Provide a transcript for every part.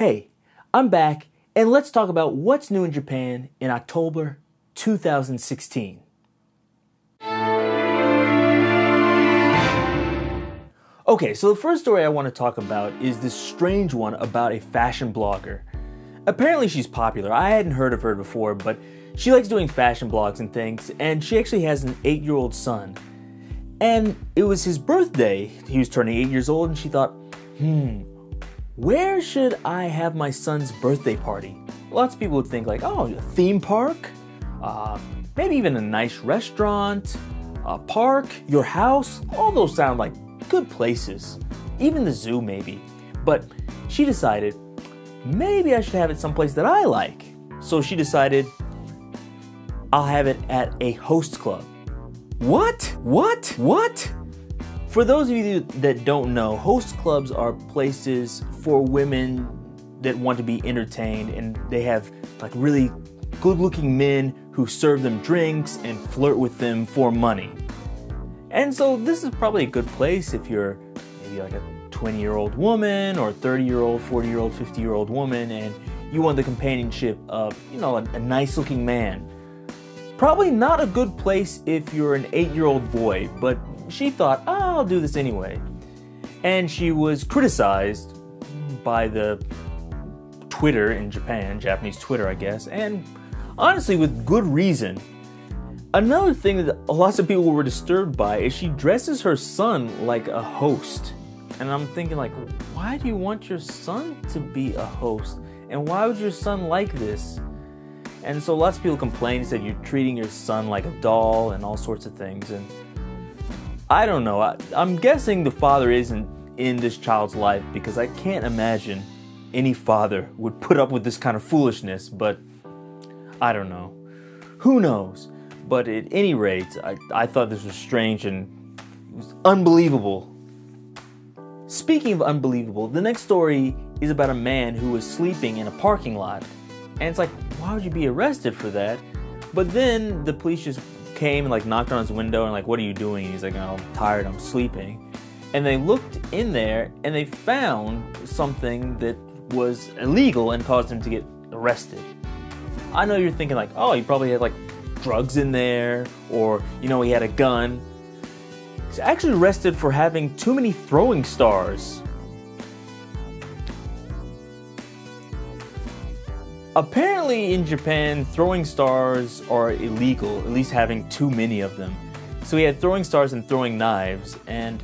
Hey, I'm back, and let's talk about what's new in Japan in October 2016. Okay, so the first story I want to talk about is this strange one about a fashion blogger. Apparently, she's popular. I hadn't heard of her before, but she likes doing fashion blogs and things, and she actually has an eight year old son. And it was his birthday. He was turning eight years old, and she thought, hmm, where should I have my son's birthday party? Lots of people would think, like, oh, a theme park, uh, maybe even a nice restaurant, a park, your house. All those sound like good places. Even the zoo, maybe. But she decided, maybe I should have it someplace that I like. So she decided, I'll have it at a host club. What? What? What? For those of you that don't know, host clubs are places for women that want to be entertained and they have like really good looking men who serve them drinks and flirt with them for money. And so this is probably a good place if you're maybe like a 20 year old woman or a 30 year old, 40 year old, 50 year old woman and you want the companionship of, you know, a, a nice looking man Probably not a good place if you're an eight year old boy, but she thought, oh, I'll do this anyway. And she was criticized by the Twitter in Japan, Japanese Twitter, I guess, and honestly, with good reason. Another thing that lots of people were disturbed by is she dresses her son like a host. And I'm thinking, like, why do you want your son to be a host? And why would your son like this? And so lots of people complain, said you're treating your son like a doll and all sorts of things. And I don't know. I, I'm guessing the father isn't in this child's life because I can't imagine any father would put up with this kind of foolishness. But I don't know. Who knows? But at any rate, I, I thought this was strange and was unbelievable. Speaking of unbelievable, the next story is about a man who was sleeping in a parking lot and it's like, why would you be arrested for that? But then the police just came and like knocked on his window and like, what are you doing? And he's like, oh, I'm tired, I'm sleeping. And they looked in there and they found something that was illegal and caused him to get arrested. I know you're thinking like, oh, he probably had like drugs in there, or you know, he had a gun. He's actually arrested for having too many throwing stars Apparently, in Japan, throwing stars are illegal, at least having too many of them. So he had throwing stars and throwing knives, and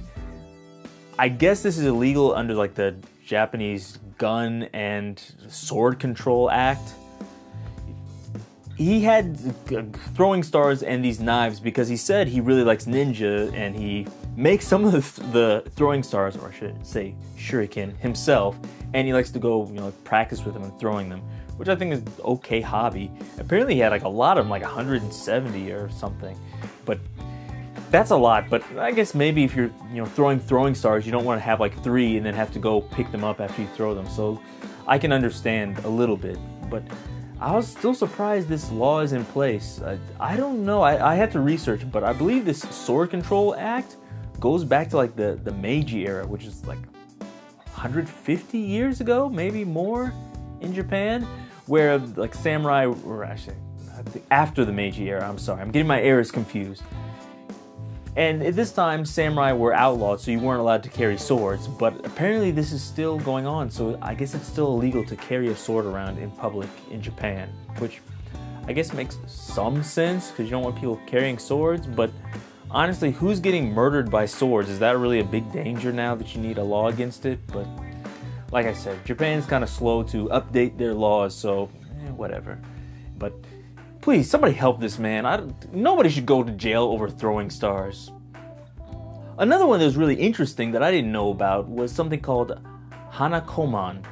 I guess this is illegal under like the Japanese Gun and Sword Control Act. He had throwing stars and these knives because he said he really likes ninja and he makes some of the, throwing stars, or I should say shuriken, himself, and he likes to go, you know, practice with them and throwing them which I think is okay hobby. Apparently he had like a lot of them, like 170 or something. But that's a lot. But I guess maybe if you're you know throwing throwing stars, you don't want to have like three and then have to go pick them up after you throw them. So I can understand a little bit, but. I was still surprised this law is in place. I, I don't know. I, I had to research, but I believe this Sword Control Act goes back to like the, the Meiji era, which is like 150 years ago, maybe more in Japan where like samurai, or actually after the Meiji era. I'm sorry, I'm getting my eras confused. And at this time, samurai were outlawed, so you weren't allowed to carry swords. But apparently, this is still going on, so I guess it's still illegal to carry a sword around in public in Japan, which I guess makes some sense because you don't want people carrying swords. But honestly, who's getting murdered by swords? Is that really a big danger now that you need a law against it? But like I said, Japan's kind of slow to update their laws, so eh, whatever. But please, somebody help this man. I, nobody should go to jail over throwing stars. Another one that was really interesting that I didn't know about was something called Hanakomon.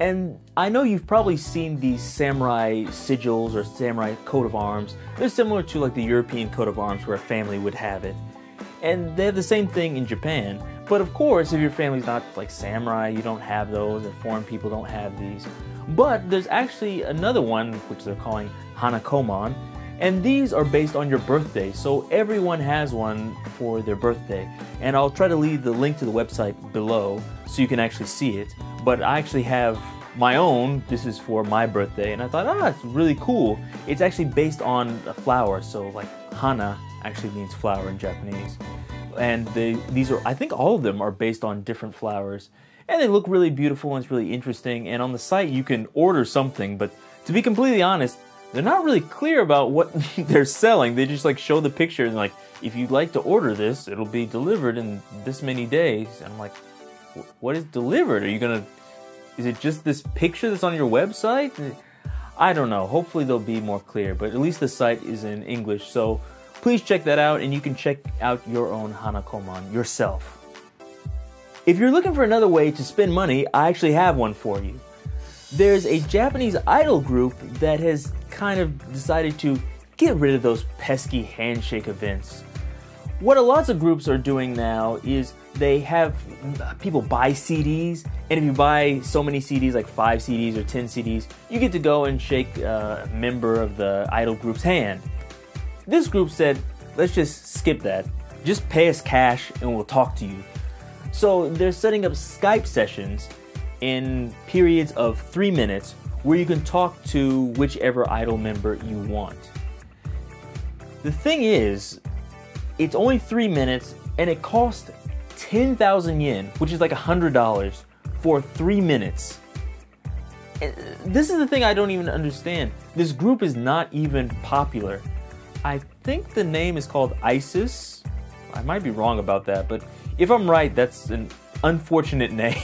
And I know you've probably seen these samurai sigils or samurai coat of arms. They're similar to like the European coat of arms where a family would have it. And they have the same thing in Japan, but of course, if your family's not like samurai, you don't have those, and foreign people don't have these. But there's actually another one, which they're calling Hanakomon, and these are based on your birthday, so everyone has one for their birthday. And I'll try to leave the link to the website below so you can actually see it. But I actually have my own. This is for my birthday, and I thought, ah, it's really cool. It's actually based on a flower, so like hana actually means flower in Japanese. And they, these are, I think all of them are based on different flowers. And they look really beautiful and it's really interesting. And on the site, you can order something, but to be completely honest, they're not really clear about what they're selling. They just like show the picture and like, if you'd like to order this, it'll be delivered in this many days. And I'm like, what is delivered? Are you gonna, is it just this picture that's on your website? I don't know. Hopefully they'll be more clear, but at least the site is in English. So please check that out and you can check out your own Hanakomon yourself. If you're looking for another way to spend money, I actually have one for you. There's a Japanese idol group that has kind of decided to get rid of those pesky handshake events. What a lots of groups are doing now is they have uh, people buy CDs, and if you buy so many CDs, like five CDs or 10 CDs, you get to go and shake a member of the idol group's hand. This group said, let's just skip that. Just pay us cash and we'll talk to you. So they're setting up Skype sessions in periods of three minutes where you can talk to whichever idol member you want. The thing is, it's only three minutes and it costs 10,000 yen, which is like $100 for three minutes. This is the thing I don't even understand. This group is not even popular. I think the name is called ISIS. I might be wrong about that, but if I'm right, that's an unfortunate name.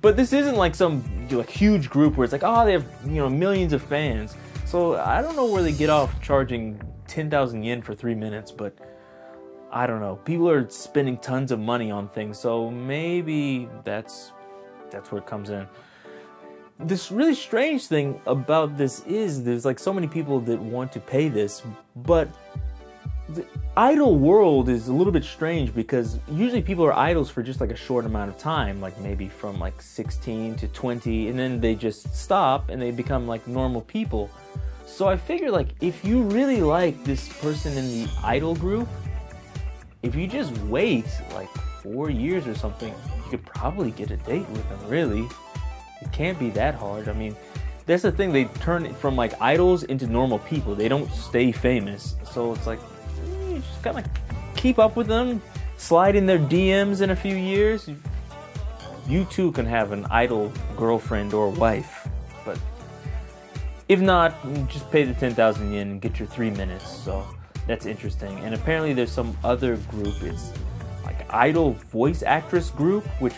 but this isn't like some like huge group where it's like, oh, they have you know millions of fans. So I don't know where they get off charging 10,000 yen for three minutes, but I don't know. People are spending tons of money on things, so maybe that's that's where it comes in this really strange thing about this is there's like so many people that want to pay this, but the idol world is a little bit strange because usually people are idols for just like a short amount of time, like maybe from like 16 to 20, and then they just stop and they become like normal people. So I figure like if you really like this person in the idol group, if you just wait like four years or something, you could probably get a date with them, really. It can't be that hard. I mean, that's the thing. They turn from like idols into normal people. They don't stay famous. So it's like eh, you just gotta keep up with them, slide in their DMs in a few years. You too can have an idol girlfriend or wife. But if not, just pay the 10,000 yen and get your three minutes. So that's interesting. And apparently, there's some other group. It's like idol voice actress group, which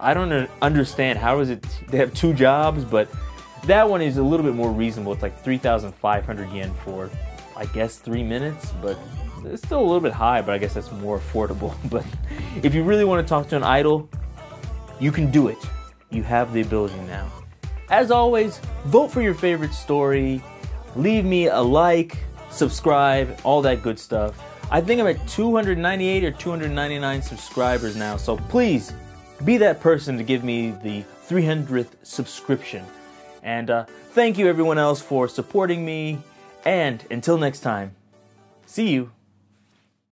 I don't understand how is it they have two jobs, but that one is a little bit more reasonable. It's like 3,500 yen for, I guess, three minutes, but it's still a little bit high, but I guess that's more affordable. But if you really want to talk to an idol, you can do it. You have the ability now. As always, vote for your favorite story, leave me a like, subscribe, all that good stuff. I think I'm at 298 or 299 subscribers now, so please be that person to give me the 300th subscription. And uh, thank you, everyone else, for supporting me. And until next time, see you.